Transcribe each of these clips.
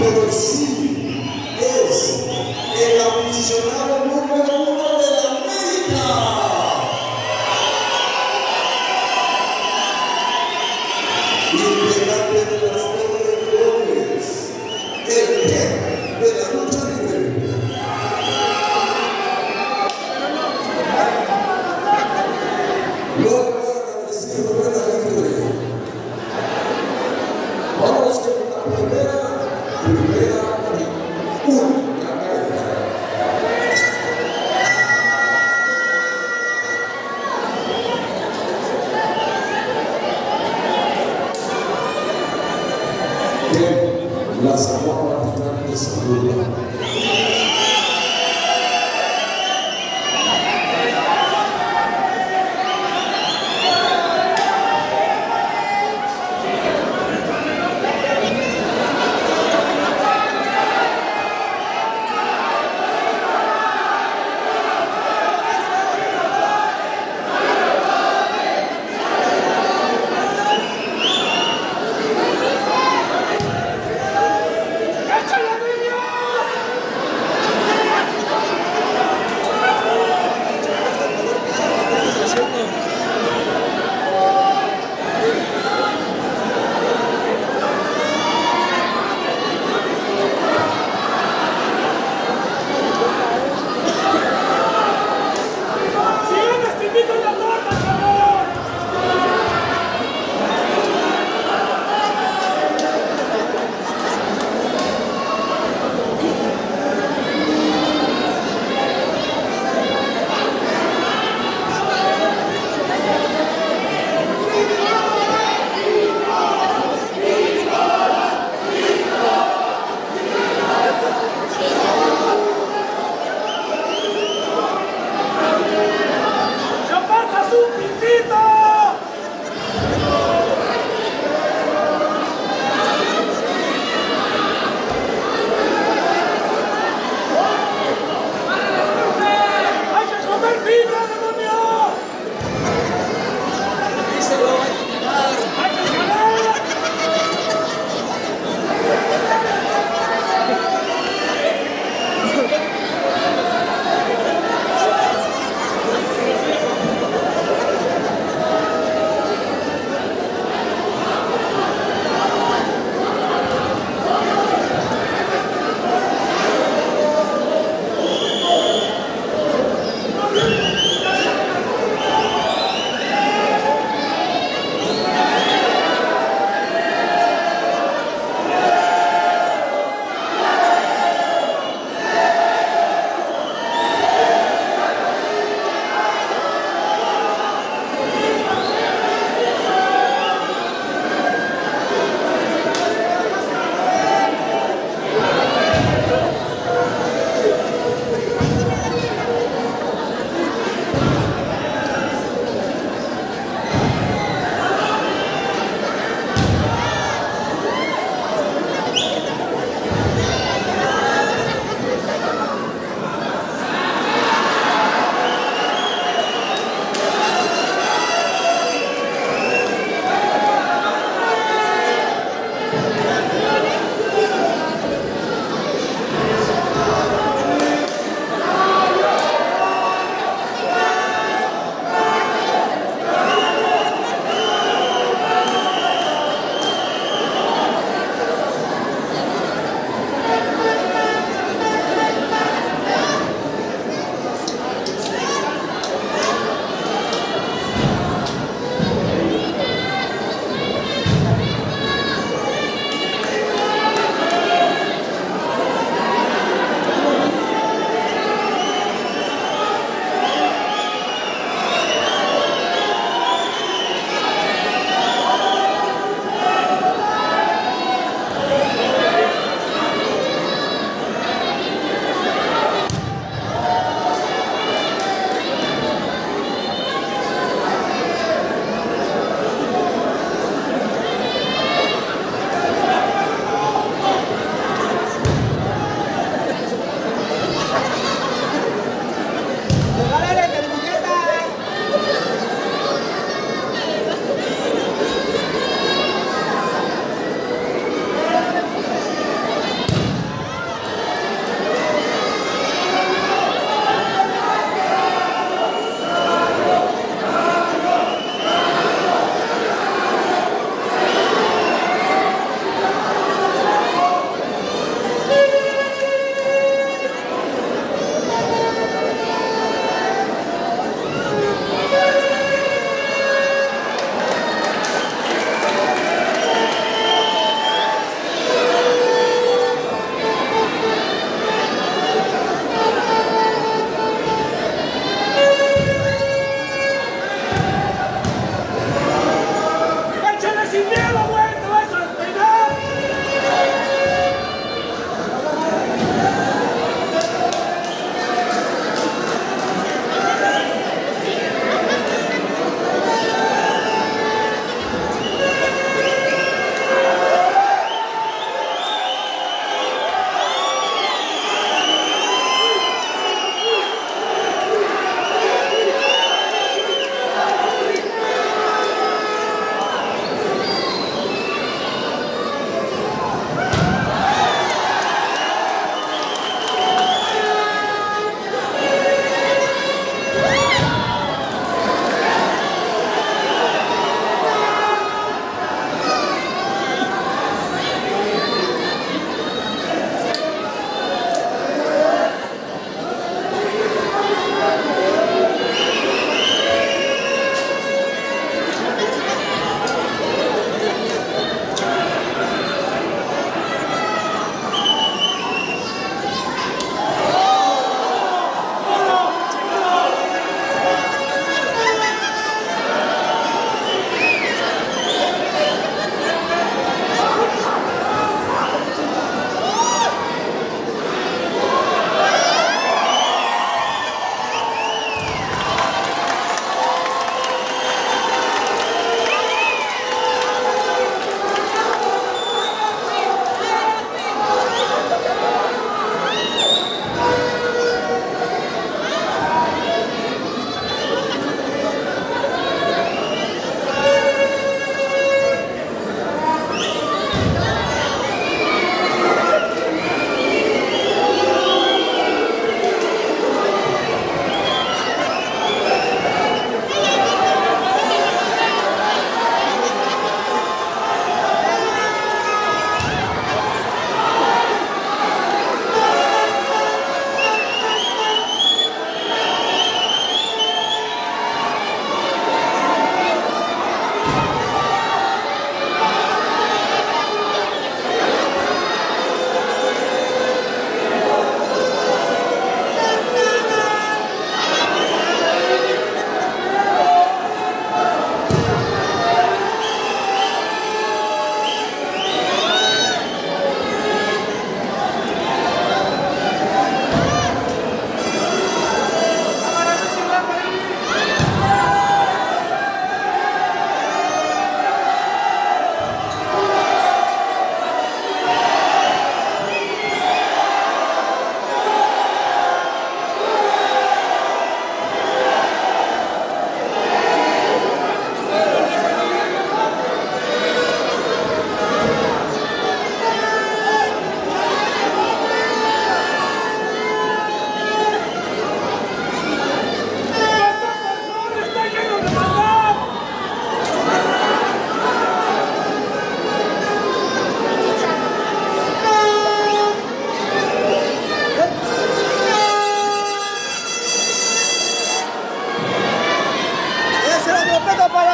ortodoxia graça boa para habitar nessa lugar.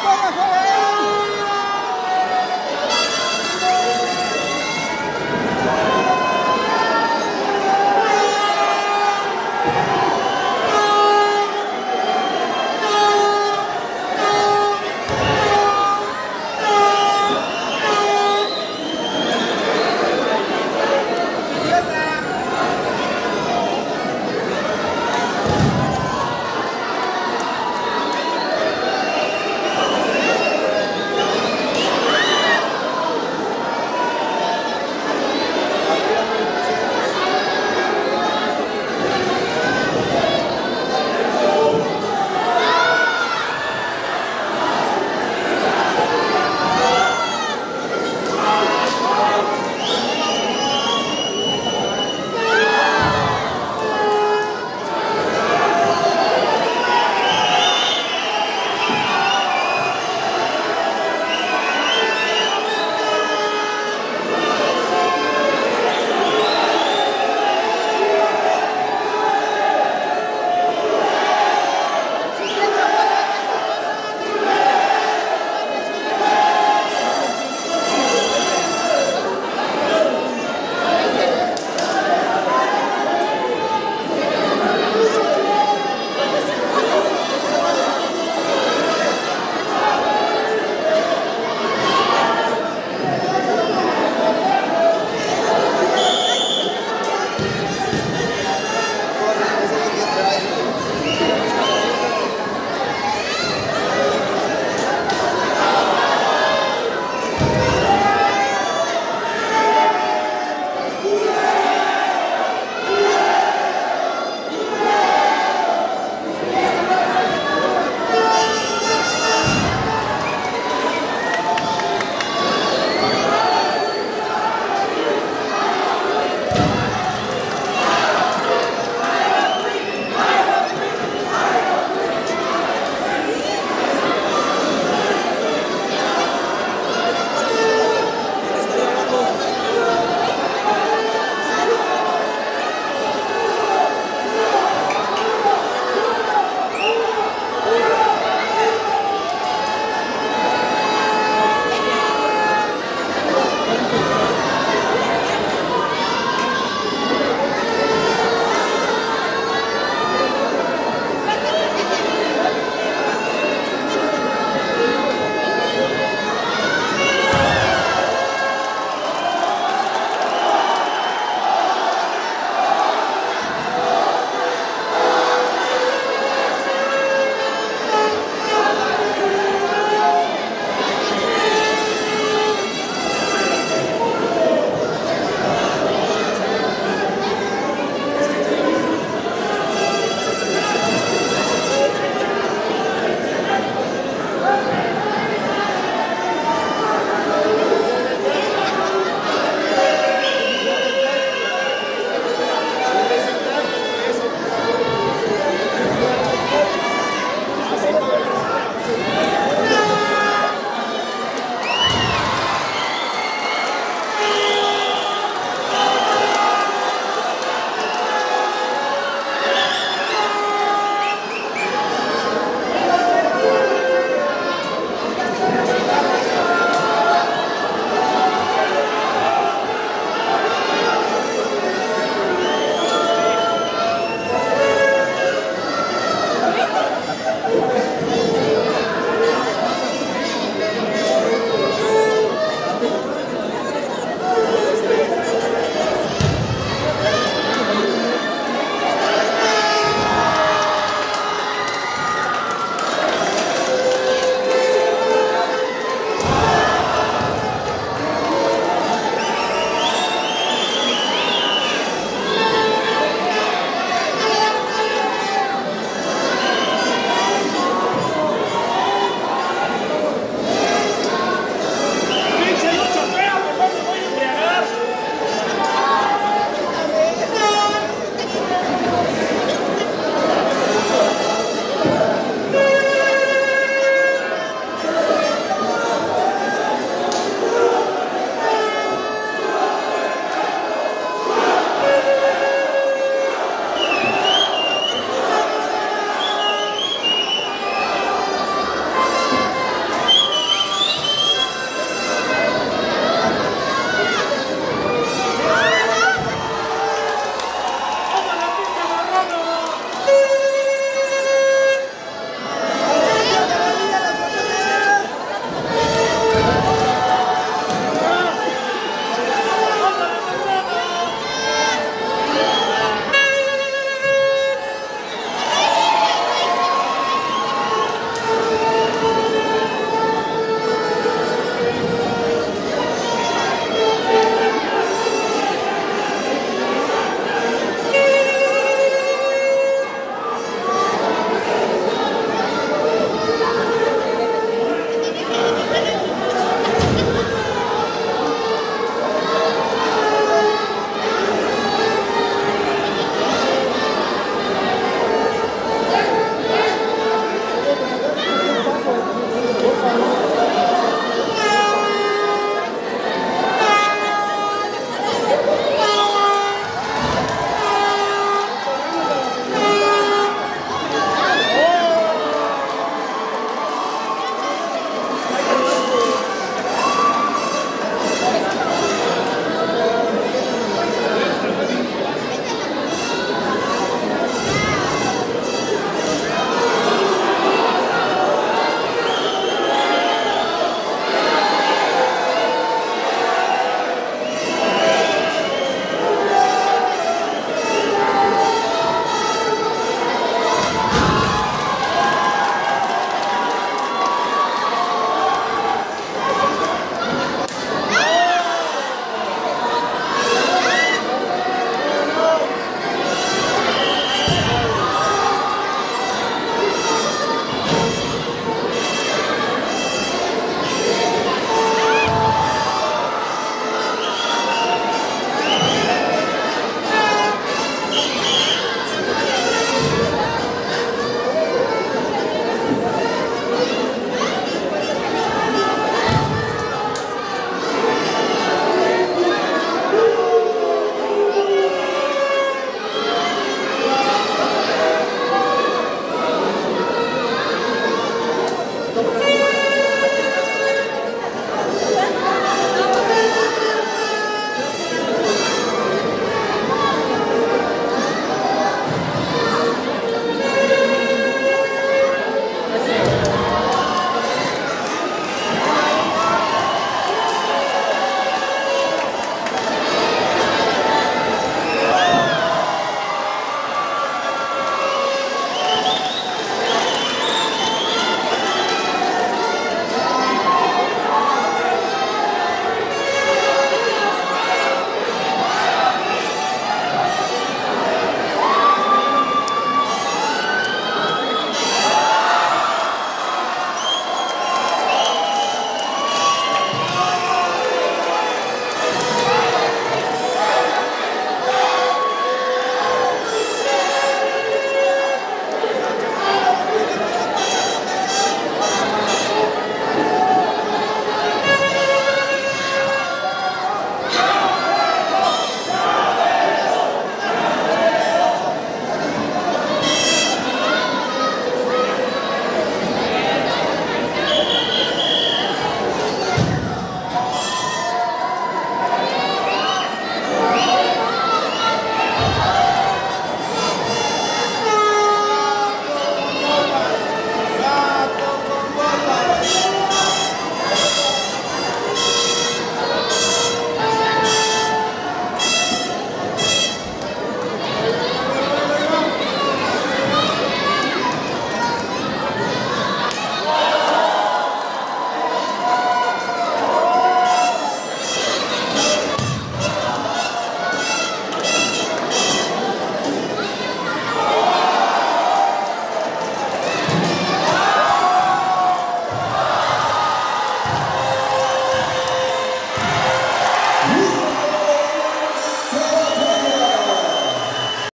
快点快